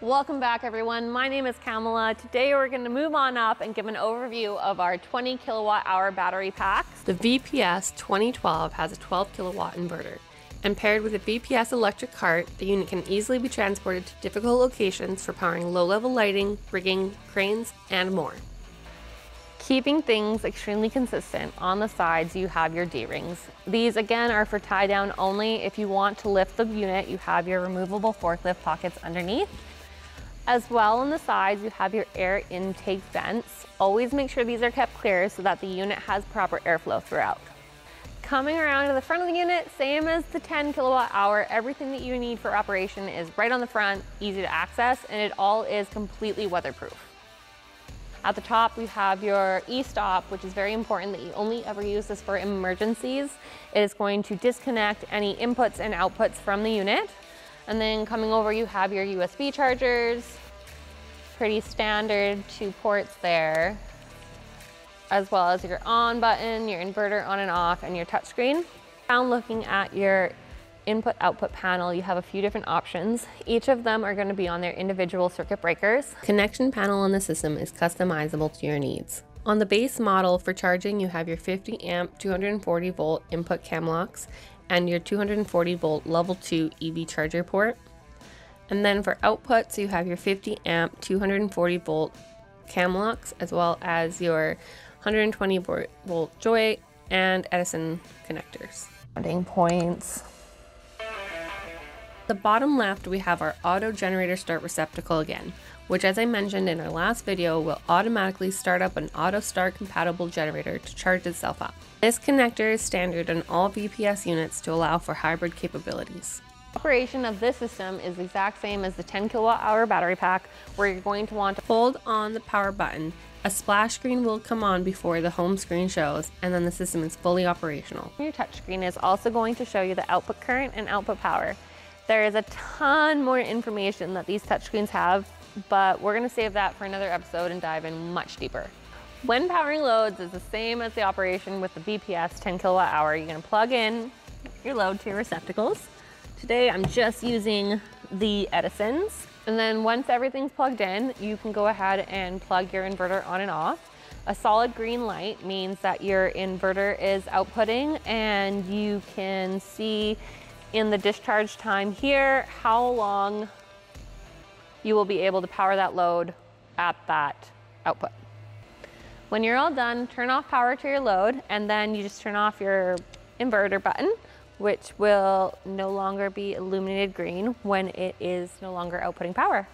Welcome back everyone. My name is Kamala. Today we're going to move on up and give an overview of our 20 kilowatt hour battery packs. The VPS 2012 has a 12 kilowatt inverter. And paired with a VPS electric cart, the unit can easily be transported to difficult locations for powering low-level lighting, rigging, cranes, and more. Keeping things extremely consistent, on the sides you have your D-rings. These again are for tie down only. If you want to lift the unit, you have your removable forklift pockets underneath. As well on the sides, you have your air intake vents. Always make sure these are kept clear so that the unit has proper airflow throughout. Coming around to the front of the unit, same as the 10 kilowatt hour, everything that you need for operation is right on the front, easy to access, and it all is completely weatherproof. At the top, we have your e-stop, which is very important that you only ever use this for emergencies. It is going to disconnect any inputs and outputs from the unit. And then coming over, you have your USB chargers, pretty standard two ports there, as well as your on button, your inverter on and off, and your touchscreen. Now looking at your input output panel, you have a few different options. Each of them are going to be on their individual circuit breakers. Connection panel on the system is customizable to your needs. On the base model for charging, you have your 50 amp 240 volt input cam locks and your 240 volt level 2 EV charger port. And then for outputs, you have your 50 amp 240 volt cam locks as well as your 120 volt Joy and Edison connectors. Points. The bottom left, we have our auto generator start receptacle again, which as I mentioned in our last video, will automatically start up an auto start compatible generator to charge itself up. This connector is standard on all VPS units to allow for hybrid capabilities. Operation of this system is the exact same as the 10 kilowatt hour battery pack where you're going to want to hold on the power button. A splash screen will come on before the home screen shows and then the system is fully operational. Your touchscreen is also going to show you the output current and output power. There is a ton more information that these touchscreens have, but we're gonna save that for another episode and dive in much deeper. When powering loads is the same as the operation with the VPS 10 kilowatt hour. You're gonna plug in your load to your receptacles. Today I'm just using the Edisons. And then once everything's plugged in, you can go ahead and plug your inverter on and off. A solid green light means that your inverter is outputting and you can see in the discharge time here how long you will be able to power that load at that output. When you're all done, turn off power to your load and then you just turn off your inverter button, which will no longer be illuminated green when it is no longer outputting power.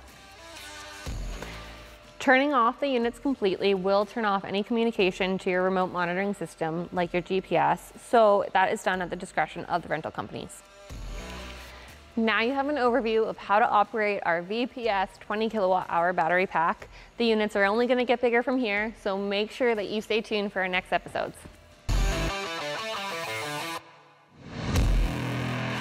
Turning off the units completely will turn off any communication to your remote monitoring system like your GPS, so that is done at the discretion of the rental companies. Now you have an overview of how to operate our VPS 20 kilowatt hour battery pack. The units are only gonna get bigger from here, so make sure that you stay tuned for our next episodes.